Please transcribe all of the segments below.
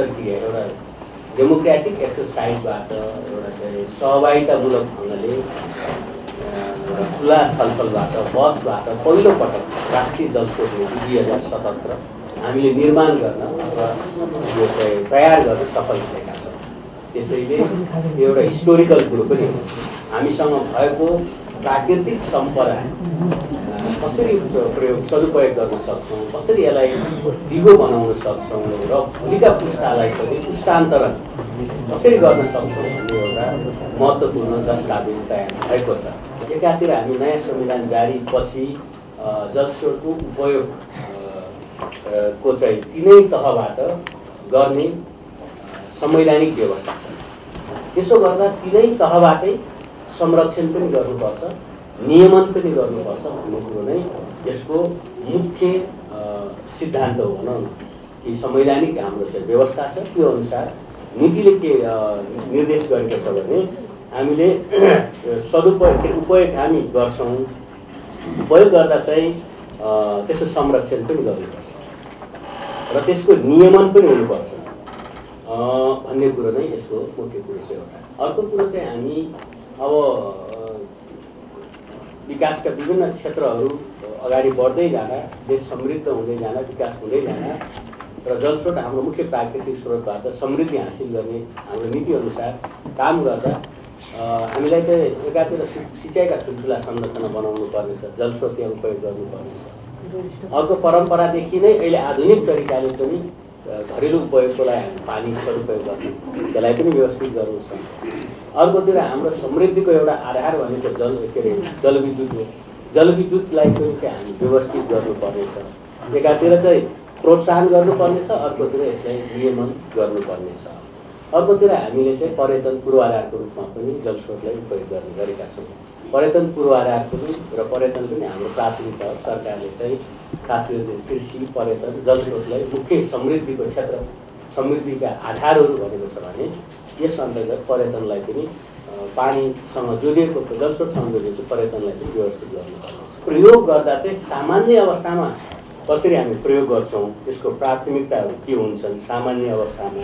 अन्तर्क्रिया एउटा डेमोक्रेटिक एक्सर्साइजबाट एउटा चाहिँ सहभागितामूलक ढङ्गले खुला छलफलबाट बसबाट पहिलोपटक राष्ट्रिय जल स्रोत नीति दुई हजार सतहत्तर हामीले निर्माण गर्न अथवा यो चाहिँ तयार गर्न सफल भएका छौँ। त्यसैले एउटा हिस्टोरिकल कुरो पनि हो। हामीसँग भएको प्राकृतिक सम्पदा कसरी प्रयोग सदुपयोग गर्न सक्छौँ कसरी यसलाई दिगो बनाउन सक्छौँ र भोलिका पुस्तालाई पनि पुस्तान्तरण कसरी गर्न सक्छौँ भन्ने एउटा महत्त्वपूर्ण दस्तावेज तयार भएको छ। एकातिर हामी नयाँ संविधान जारी पछि जलस्रोतको उपयोग को चाहिँ तिनै तहबाट गर्ने संवैधानिक व्यवस्था छ। त्यसो गर्दा तिनै तहबाटै संरक्षण पनि गर्नुपर्छ। नियमन पनि गर्नुपर्छ भन्ने कुरो नै यसको मुख्य सिद्धान्त हो भनौँ कि संवैधानिक हाम्रो चाहिँ व्यवस्था छ त्यो अनुसार नीतिले के निर्देश गरेको छ भने हामीले सदुपयोग उपयोग हामी गर्छौँ उपयोग गर्दा चाहिँ त्यसको संरक्षण पनि गर्नुपर्छ। र त्यसको नियमन पनि हुनुपर्छ। भन्ने कुरो नै यसको मुख्य कुरो चाहिँ एउटा अर्को कुरो चाहिँ हामी अब विकासका विभिन्न क्षेत्रहरू अगाडि बढ्दै जाँदा देश समृद्ध हुँदै जाँदा विकास हुँदै जाँदा र जलस्रोत हाम्रो मुख्य प्राकृतिक स्रोतबाट समृद्धि हासिल गर्ने हाम्रो नीतिअनुसार काम गर्दा हामीलाई चाहिँ एकातिर सिँचाइका ठुल्ठुला संरचना बनाउनु पर्नेछ जलस्रोत त्यहाँ उपयोग गर्नुपर्नेछ। अर्को परम्परादेखि नै अहिले आधुनिक तरिकाले पनि घरेलु उपयोगको लागि हामी पानी सदुपयोग गर्छौँ त्यसलाई पनि व्यवस्थित गर्नु छ अर्कोतिर हाम्रो समृद्धिको एउटा आधार भनेको जल के अरे? जलविद्युत हो। जलविद्युतलाई पनि चाहिँ हामी व्यवस्थित गर्नुपर्नेछ। एकातिर चाहिँ प्रोत्साहन गर्नुपर्नेछ अर्कोतिर यसलाई नियमन गर्नुपर्नेछ। अर्कोतिर हामीले चाहिँ पर्यटन पूर्वाधारको रूपमा पनि जलस्रोतलाई उपयोग गर्ने गरेका छौँ। पर्यटन पूर्वाधार पनि र पर्यटन पनि हाम्रो प्राथमिकता हो। सरकारले चाहिँ खास गरी कृषि पर्यटन जलस्रोतलाई मुख्य समृद्धिको क्षेत्र समृद्धिका आधारहरू भनेको छ भने यस अन्तर्गत पर्यटनलाई पनि पानीसँग जोडिएको जलस्रोतसँग जोडिएको पर्यटनलाई पनि व्यवस्थित गर्नुपर्नेछ प्रयोग गर्दा चाहिँ सामान्य अवस्थामा कसरी हामी प्रयोग गर्छौँ? त्यसको प्राथमिकताहरू के हुन्छन् सामान्य अवस्थामा?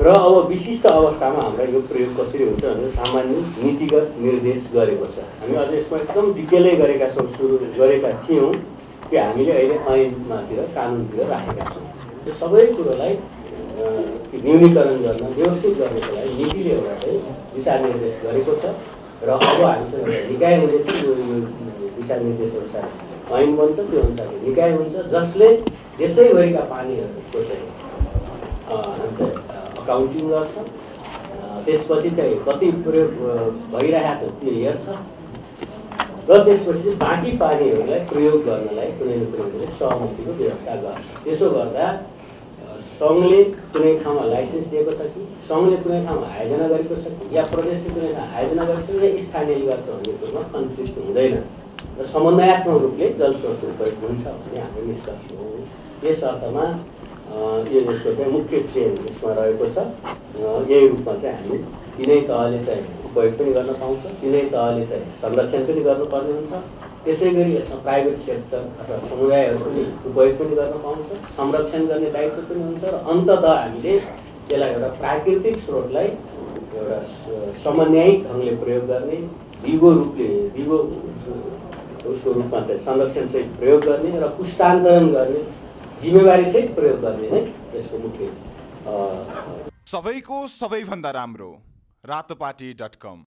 र अब विशिष्ट अवस्थामा हाम्रा यो प्रयोग कसरी हुन्छ भने सामान्य नीतिगत निर्देश गरेको छ। हामी अझ यसमा एकदम डिटेलै गरेका छौँ सुरु गरेका थियौँ कि हामीले अहिले ऐनमातिर कानुनतिर राखेका छौँ। यो सबै कुरोलाई न्यूनीकरण गर्न व्यवस्थित गर्नको लागि नीतिले एउटा चाहिँ दिशानिर्देश गरेको छ। र अब हामीसँग निकाय हुनेछ यो दिशानिर्देश अनुसार ऐन बन्छ त्यो अनुसारले निकाय हुन्छ जसले देशैभरिका पानीहरूको चाहिँ चाहिँ अकाउन्टिङ गर्छ। त्यसपछि चाहिँ कति प्रयोग भइरहेको छ त्यो हेर्छ। र त्यसपछि बाँकी पानीहरूलाई प्रयोग गर्नलाई कुनै न कुनै सहमतिको व्यवस्था गर्छ। त्यसो गर्दा सङ्घले कुनै ठाउँमा लाइसेन्स दिएको छ कि? सङ्घले कुनै ठाउँमा आयोजना गरेको छ कि? या प्रदेशले कुनै ठाउँ आयोजना गरेको छ या स्थानीयले गर्छ भन्ने कुरोमा कन्फ्लिक्ट हुँदैन। र समन्वयात्मक रूपले जलस्रोतको उपयोग हुन्छ भन्ने हाम्रो निष्कर्ष हो यस अर्थमा यो यसको चाहिँ मुख्य ट्रेन यसमा रहेको छ। यही रूपमा चाहिँ हामी तिनै तहले चाहिँ उपयोग पनि गर्न पाउँछ तिनै तहले चाहिँ संरक्षण पनि गर्नुपर्ने हुन्छ। त्यसै गरी यसमा प्राइभेट सेक्टर अथवा समुदायहरू पनि उपयोग पनि गर्न पाउँछ संरक्षण गर्ने दायित्व पनि हुन्छ र अन्ततः हामीले त्यसलाई एउटा प्राकृतिक स्रोतलाई एउटा स- समन्वयिक ढङ्गले प्रयोग गर्ने दिगो रूपले दिगो उसको रूपमा चाहिँ संरक्षणसहित प्रयोग गर्ने र पुष्टान्तरण गर्ने जिम्मेवारीसहित प्रयोग गर्ने नै यसको मुख्य सबैको सबैभन्दा राम्रो। Ratopati dot com.